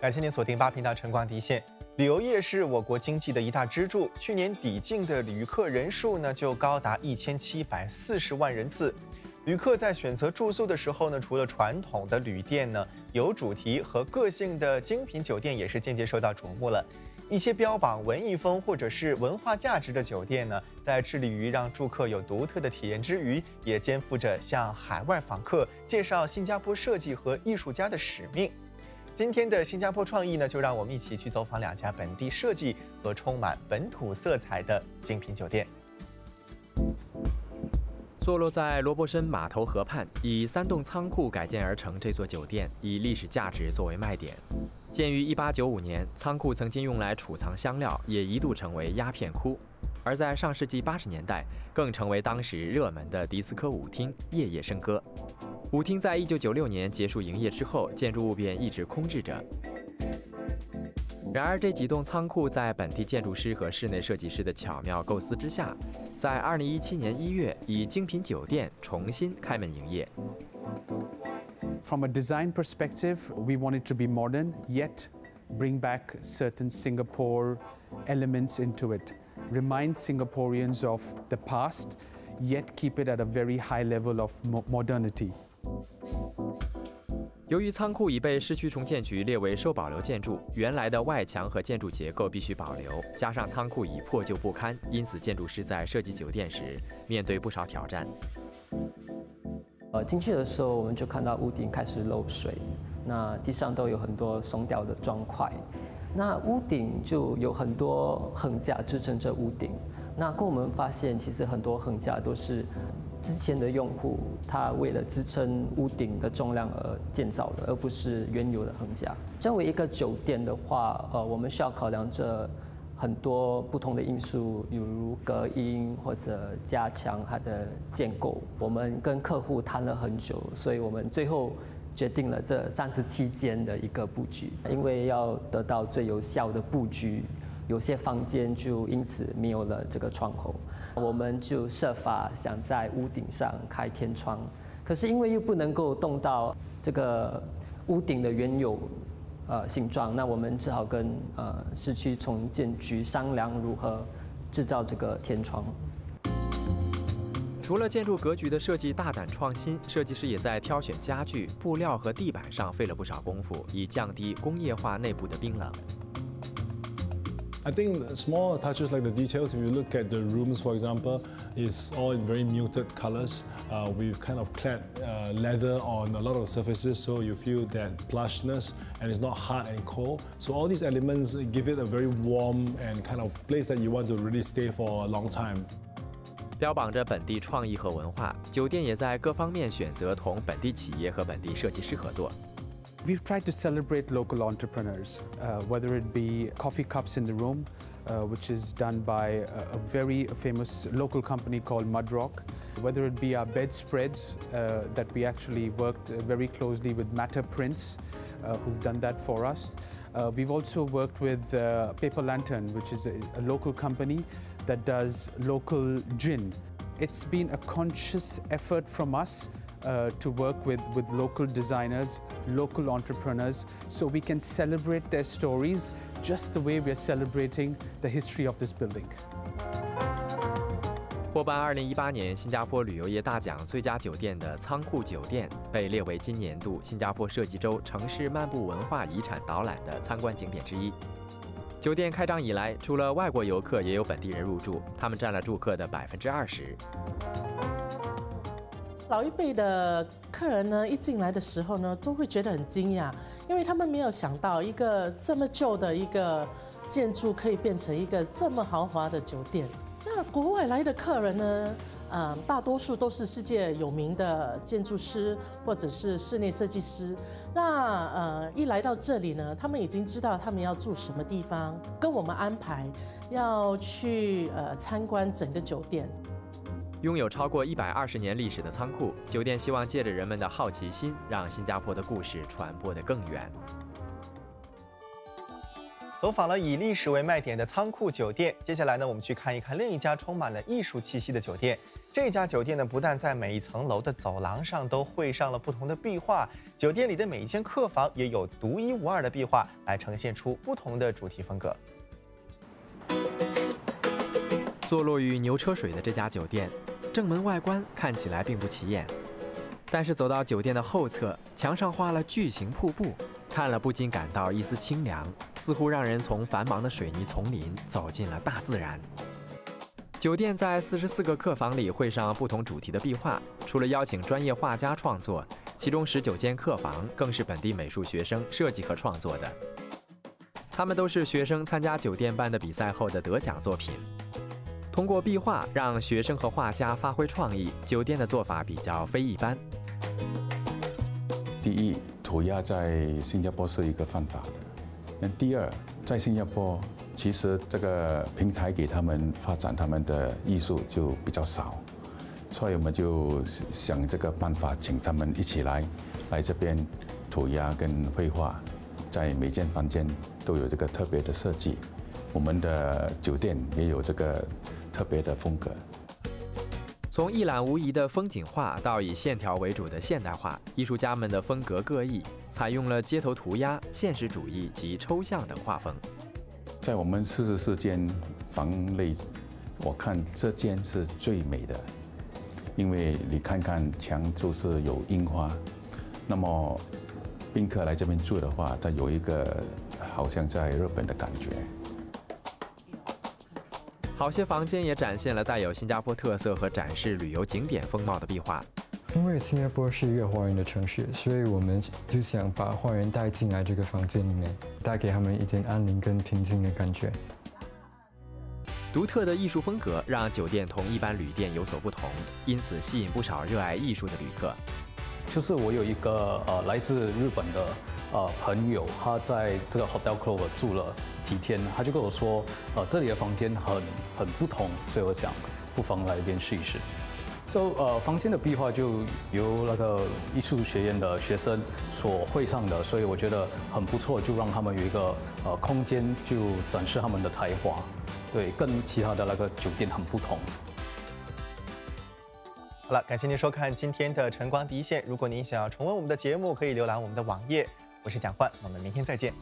感谢您锁定八频道晨光第一线。旅游业是我国经济的一大支柱，去年抵境的旅客人数呢就高达一千七百四十万人次。旅客在选择住宿的时候呢，除了传统的旅店呢，有主题和个性的精品酒店也是渐渐受到瞩目了。一些标榜文艺风或者是文化价值的酒店呢，在致力于让住客有独特的体验之余，也肩负着向海外访客介绍新加坡设计和艺术家的使命。今天的新加坡创意呢，就让我们一起去走访两家本地设计和充满本土色彩的精品酒店。坐落在罗伯森码头河畔，以三栋仓库改建而成，这座酒店以历史价值作为卖点。建于1895年，仓库曾经用来储藏香料，也一度成为鸦片窟。而在上世纪80年代，更成为当时热门的迪斯科舞厅，夜夜笙歌。舞厅在一九九六年结束营业之后，建筑物便一直空置着。然而，这几栋仓库在本地建筑师和室内设计师的巧妙构思之下，在二零一七年一月以精品酒店重新开门营业。From a design perspective, we wanted to be modern, yet bring back certain Singapore elements into it, remind Singaporeans of the past, yet keep it at a very high level of modernity. 由于仓库已被市区重建局列为受保留建筑，原来的外墙和建筑结构必须保留。加上仓库已破旧不堪，因此建筑师在设计酒店时面对不少挑战。呃，进去的时候我们就看到屋顶开始漏水，那地上都有很多松掉的砖块，那屋顶就有很多横架支撑着屋顶。那跟我们发现，其实很多横架都是。之前的用户，他为了支撑屋顶的重量而建造的，而不是原有的横架。作为一个酒店的话，呃，我们需要考量着很多不同的因素，比如隔音或者加强它的建构。我们跟客户谈了很久，所以我们最后决定了这三十七间的一个布局，因为要得到最有效的布局。有些房间就因此没有了这个窗口，我们就设法想在屋顶上开天窗，可是因为又不能够动到这个屋顶的原有呃形状，那我们只好跟呃市区重建局商量如何制造这个天窗。除了建筑格局的设计大胆创新，设计师也在挑选家具、布料和地板上费了不少功夫，以降低工业化内部的冰冷。I think small touches like the details, if you look at the rooms, for example, it's all in very muted colors. Uh, we've kind of clad uh, leather on a lot of surfaces so you feel that plushness and it's not hard and cold. So all these elements give it a very warm and kind of place that you want to really stay for a long time. 标榜着本地创意和文化，酒店也在各方面选择同本地企业和本地设计师合作。 We've tried to celebrate local entrepreneurs, uh, whether it be Coffee Cups in the Room, uh, which is done by a, a, very famous local company called Mudrock, whether it be our bedspreads uh, that we actually worked very closely with Matter Prints, uh, who've done that for us. Uh, we've also worked with uh, Paper Lantern, which is a, a local company that does local gin. It's been a conscious effort from us uh, to work with, with local designers, local entrepreneurs, so we can celebrate their stories just the way we're celebrating the history of this building. 获颁2018年新加坡旅游业大奖最佳酒店的仓库酒店，被列为今年度新加坡设计周城市漫步文化遗产导览的参观景点之一。酒店开张以来，除了外国游客，也有本地人入住，他们占了住客的百分之二十。老一辈的客人呢，一进来的时候呢，都会觉得很惊讶，因为他们没有想到一个这么旧的一个建筑可以变成一个这么豪华的酒店。那国外来的客人呢，嗯，大多数都是世界有名的建筑师或者是室内设计师。那呃，一来到这里呢，他们已经知道他们要住什么地方，跟我们安排要去呃参观整个酒店。拥有超过一百二十年历史的仓库酒店，希望借着人们的好奇心，让新加坡的故事传播得更远。走访了以历史为卖点的仓库酒店。接下来呢，我们去看一看另一家充满了艺术气息的酒店。这家酒店呢，不但在每一层楼的走廊上都绘上了不同的壁画，酒店里的每一间客房也有独一无二的壁画，来呈现出不同的主题风格。坐落于牛车水的这家酒店，正门外观看起来并不起眼，但是走到酒店的后侧，墙上画了巨型瀑布。看了不禁感到一丝清凉，似乎让人从繁忙的水泥丛林走进了大自然。酒店在四十四个客房里绘上不同主题的壁画，除了邀请专业画家创作，其中十九间客房更是本地美术学生设计和创作的。他们都是学生参加酒店办的比赛后的得奖作品。通过壁画让学生和画家发挥创意，酒店的做法比较非一般。第一。涂鸦在新加坡是一个犯法的。那第二，在新加坡，其实这个平台给他们发展他们的艺术就比较少，所以我们就想这个办法，请他们一起来来这边涂鸦跟绘画，在每间房间都有这个特别的设计。我们的酒店也有这个特别的风格。从一览无遗的风景画到以线条为主的现代化，艺术家们的风格各异，采用了街头涂鸦、现实主义及抽象等画风。在我们四十四间房内，我看这间是最美的，因为你看看墙就是有樱花，那么宾客来这边住的话，他有一个好像在日本的感觉。好些房间也展现了带有新加坡特色和展示旅游景点风貌的壁画。因为新加坡是一个华人的城市，所以我们就想把华人带进来这个房间里面，带给他们一点安宁跟平静的感觉。独特的艺术风格让酒店同一般旅店有所不同，因此吸引不少热爱艺术的旅客。就是我有一个呃来自日本的。呃，朋友他在这个 Hotel Clover 住了几天，他就跟我说，呃，这里的房间很很不同，所以我想不妨来这边试一试。就呃，房间的壁画就由那个艺术学院的学生所绘上的，所以我觉得很不错，就让他们有一个呃空间，就展示他们的才华，对，跟其他的那个酒店很不同。好了，感谢您收看今天的晨光第一线。如果您想要重温我们的节目，可以浏览我们的网页。我是蒋焕，我们明天再见。